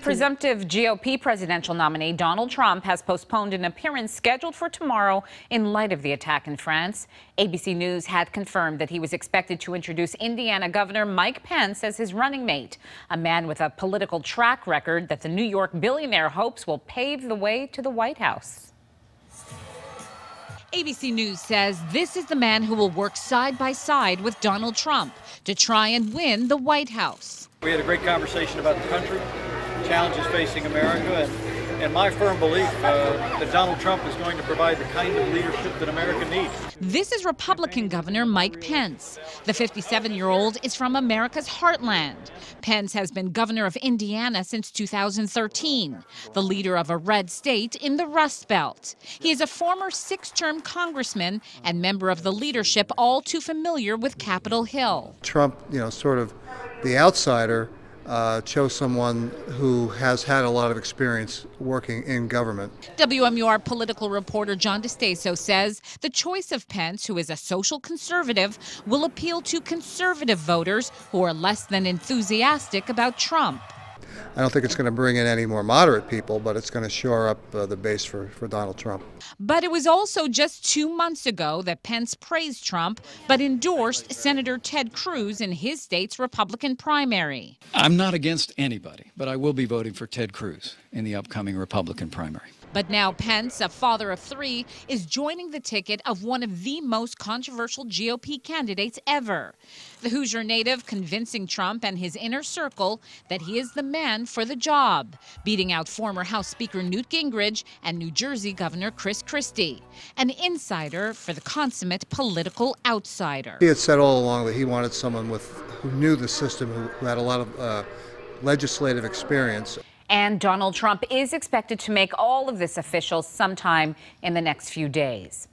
Presumptive GOP presidential nominee Donald Trump has postponed an appearance scheduled for tomorrow in light of the attack in France. ABC News had confirmed that he was expected to introduce Indiana Governor Mike Pence as his running mate, a man with a political track record that the New York billionaire hopes will pave the way to the White House. ABC News says this is the man who will work side by side with Donald Trump to try and win the White House. We had a great conversation about the country, challenges facing America, and, and my firm belief uh, that Donald Trump is going to provide the kind of leadership that America needs. This is Republican Governor Mike Pence. The 57 year old is from America's heartland. Pence has been governor of Indiana since 2013, the leader of a red state in the Rust Belt. He is a former six term congressman and member of the leadership all too familiar with Capitol Hill. Trump, you know, sort of the outsider uh, chose someone who has had a lot of experience working in government. WMUR political reporter John DiStaso says the choice of Pence, who is a social conservative, will appeal to conservative voters who are less than enthusiastic about Trump. I don't think it's going to bring in any more moderate people, but it's going to shore up uh, the base for, for Donald Trump. But it was also just two months ago that Pence praised Trump, but endorsed Senator Ted Cruz in his state's Republican primary. I'm not against anybody, but I will be voting for Ted Cruz in the upcoming Republican primary. But now Pence, a father of three, is joining the ticket of one of the most controversial GOP candidates ever. The Hoosier native convincing Trump and his inner circle that he is the man for the job, beating out former House Speaker Newt Gingrich and New Jersey Governor Chris Christie, an insider for the consummate political outsider. He had said all along that he wanted someone with who knew the system, who, who had a lot of uh, legislative experience. And Donald Trump is expected to make all of this official sometime in the next few days.